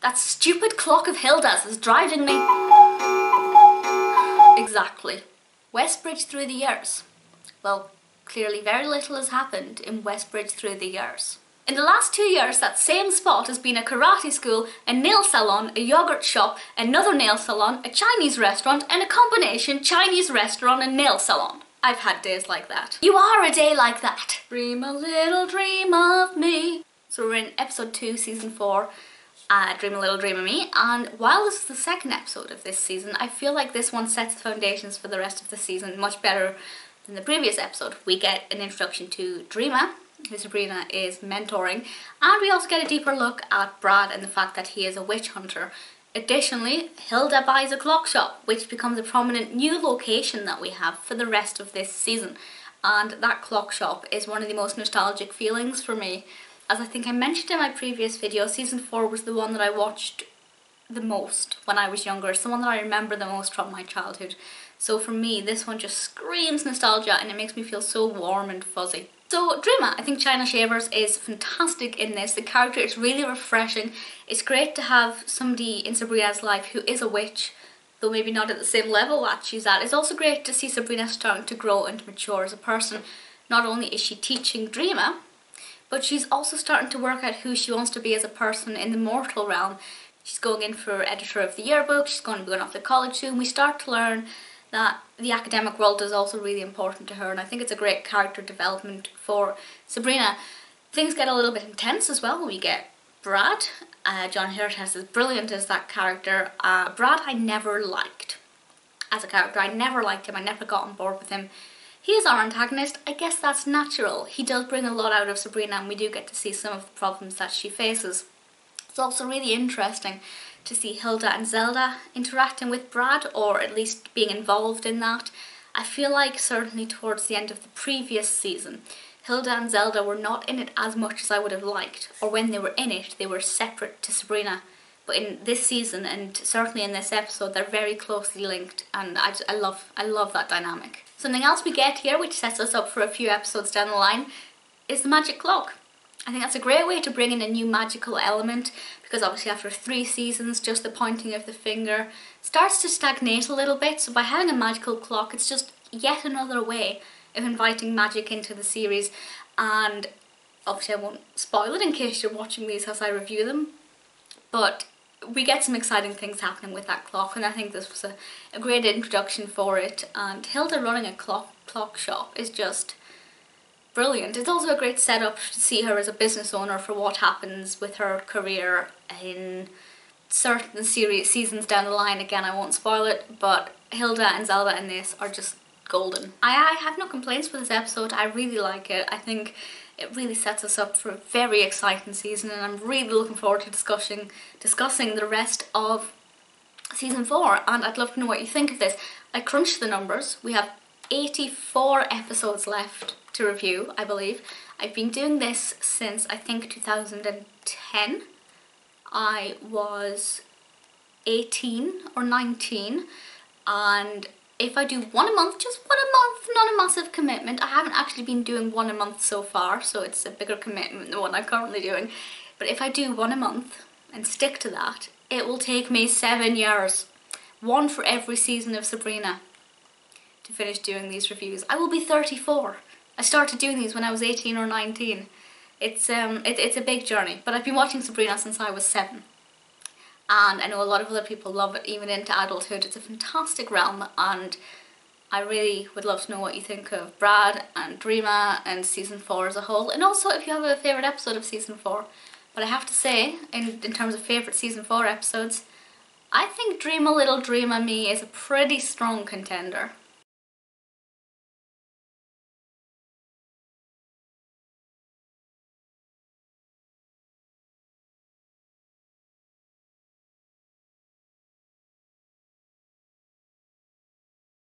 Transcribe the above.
That stupid clock of Hilda's is driving me... Exactly. Westbridge through the years. Well, clearly very little has happened in Westbridge through the years. In the last two years, that same spot has been a karate school, a nail salon, a yogurt shop, another nail salon, a Chinese restaurant, and a combination Chinese restaurant and nail salon. I've had days like that. You are a day like that. Dream a little dream of me. So we're in episode 2, season 4, uh, Dream a Little Dream of Me, and while this is the second episode of this season, I feel like this one sets the foundations for the rest of the season much better than the previous episode. We get an introduction to Dreama, who Sabrina is mentoring, and we also get a deeper look at Brad and the fact that he is a witch hunter. Additionally, Hilda buys a clock shop, which becomes a prominent new location that we have for the rest of this season. And that clock shop is one of the most nostalgic feelings for me. As I think I mentioned in my previous video, season 4 was the one that I watched the most when I was younger. It's the one that I remember the most from my childhood. So for me, this one just screams nostalgia and it makes me feel so warm and fuzzy. So Dreama, I think China Shavers is fantastic in this. The character is really refreshing. It's great to have somebody in Sabrina's life who is a witch, though maybe not at the same level that she's at. It's also great to see Sabrina starting to grow and mature as a person. Not only is she teaching Dreama, but she's also starting to work out who she wants to be as a person in the mortal realm. She's going in for editor of the yearbook, she's going to be going off to college soon. We start to learn that the academic world is also really important to her and I think it's a great character development for Sabrina. Things get a little bit intense as well when we get Brad. Uh, Jon Huertas is brilliant as that character. Uh, Brad I never liked as a character. I never liked him. I never got on board with him. He is our antagonist. I guess that's natural. He does bring a lot out of Sabrina and we do get to see some of the problems that she faces. It's also really interesting to see Hilda and Zelda interacting with Brad or at least being involved in that. I feel like certainly towards the end of the previous season, Hilda and Zelda were not in it as much as I would have liked, or when they were in it, they were separate to Sabrina. But in this season, and certainly in this episode, they're very closely linked, and I, I love I love that dynamic. Something else we get here, which sets us up for a few episodes down the line, is the magic clock. I think that's a great way to bring in a new magical element because obviously after three seasons just the pointing of the finger starts to stagnate a little bit so by having a magical clock it's just yet another way of inviting magic into the series and obviously I won't spoil it in case you're watching these as I review them but we get some exciting things happening with that clock and I think this was a, a great introduction for it and Hilda running a clock clock shop is just brilliant. It's also a great setup to see her as a business owner for what happens with her career in certain series seasons down the line. Again, I won't spoil it, but Hilda and Zelda in this are just golden. I, I have no complaints with this episode. I really like it. I think it really sets us up for a very exciting season and I'm really looking forward to discussing discussing the rest of season 4 and I'd love to know what you think of this. I crunched the numbers. We have 84 episodes left to review, I believe. I've been doing this since I think 2010. I was 18 or 19 and if I do one a month, just one a month, not a massive commitment. I haven't actually been doing one a month so far, so it's a bigger commitment than what I'm currently doing. But if I do one a month and stick to that, it will take me seven years. One for every season of Sabrina to finish doing these reviews. I will be 34. I started doing these when I was 18 or 19. It's, um, it, it's a big journey, but I've been watching Sabrina since I was seven. And I know a lot of other people love it, even into adulthood. It's a fantastic realm, and I really would love to know what you think of Brad and Dreama and season 4 as a whole. And also if you have a favourite episode of season 4. But I have to say, in, in terms of favourite season 4 episodes, I think Dream a Little Dream of Me is a pretty strong contender.